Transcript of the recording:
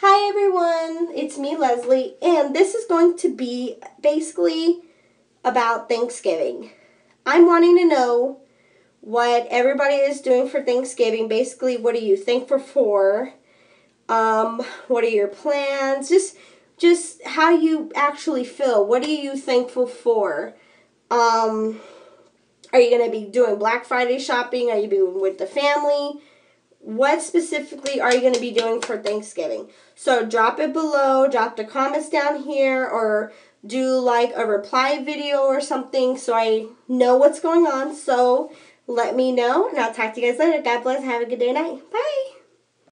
Hi everyone, it's me Leslie, and this is going to be basically about Thanksgiving. I'm wanting to know what everybody is doing for Thanksgiving. Basically, what are you thankful for? Um, what are your plans? Just just how you actually feel. What are you thankful for? Um, are you going to be doing Black Friday shopping? Are you doing with the family? What specifically are you going to be doing for Thanksgiving? So drop it below, drop the comments down here, or do like a reply video or something so I know what's going on. So let me know, and I'll talk to you guys later. God bless. Have a good day night. Bye.